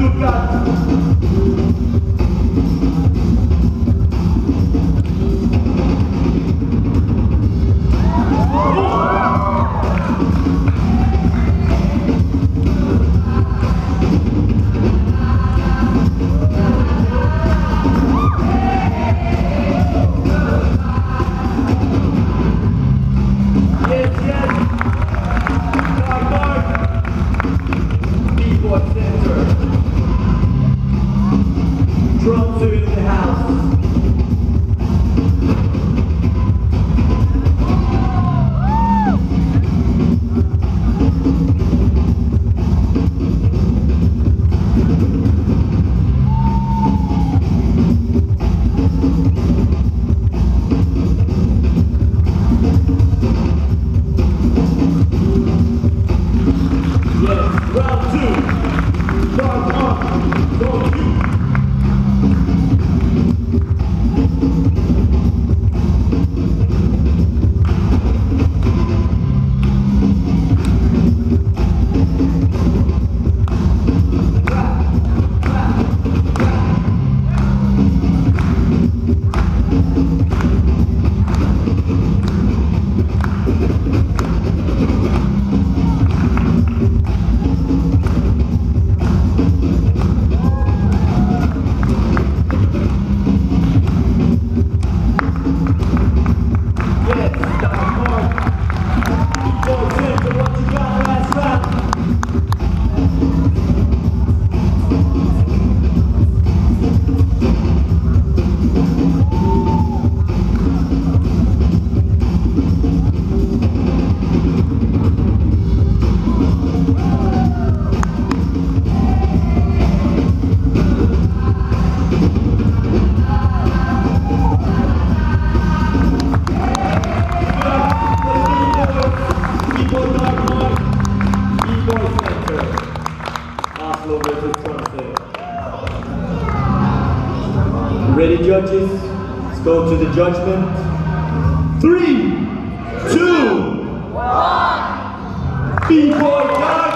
do gato. Round two. Guard one. Versus Ready, judges? Let's go to the judgment. Three, two, one. B-boy guard